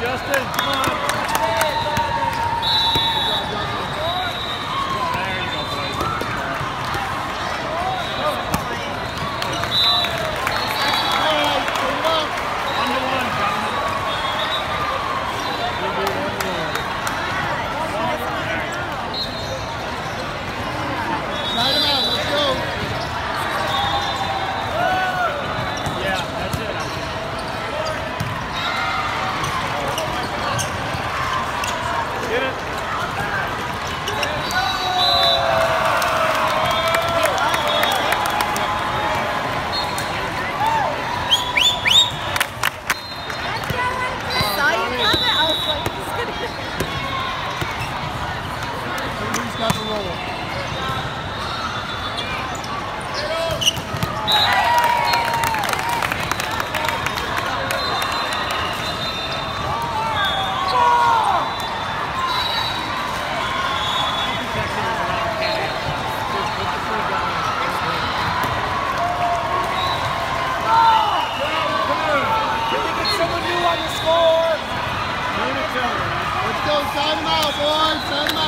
Justin. Come on. Go, sign them out, boys. Sign out.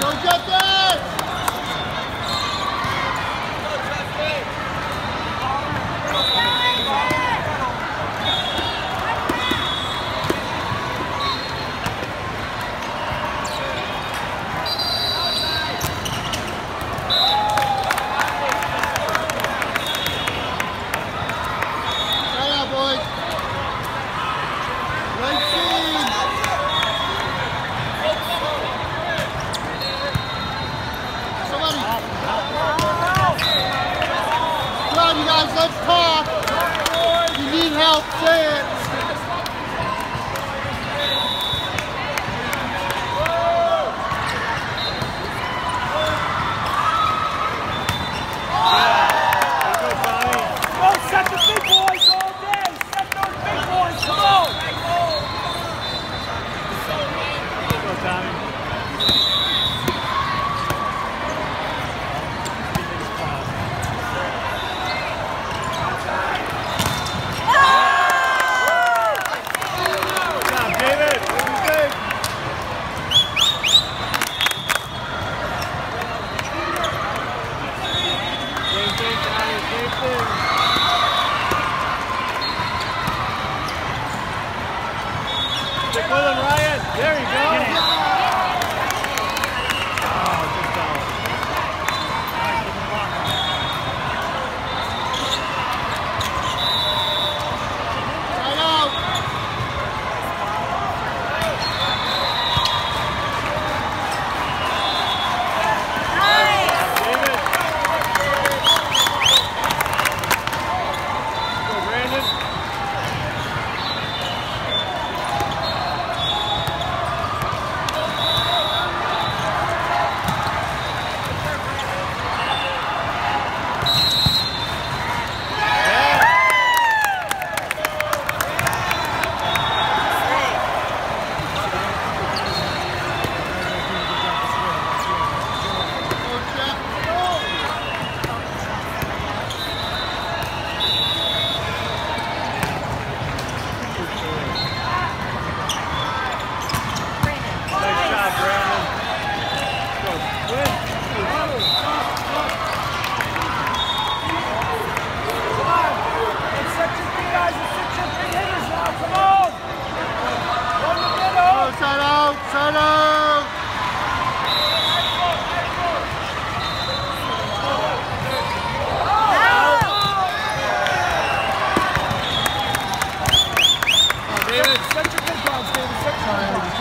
Vamos não, não. much talk. If you need help, say it.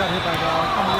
Dari saya.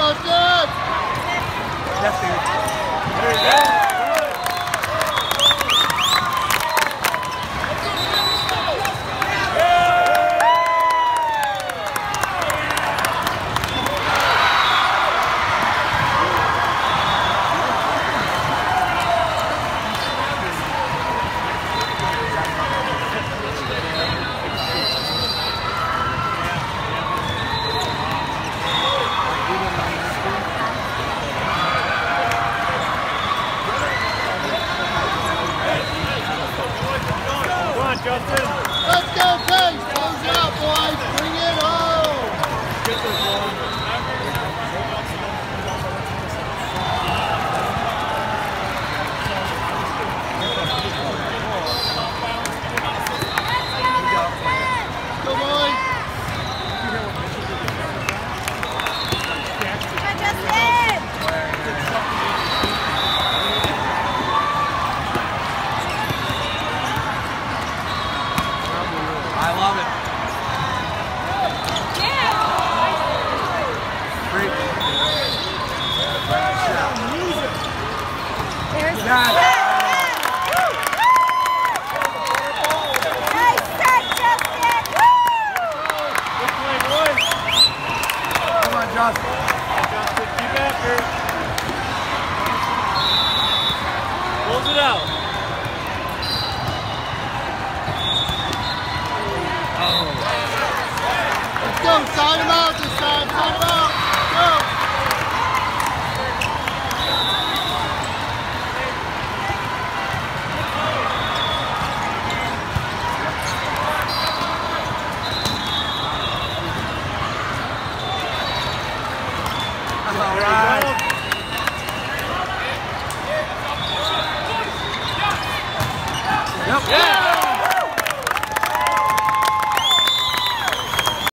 老师。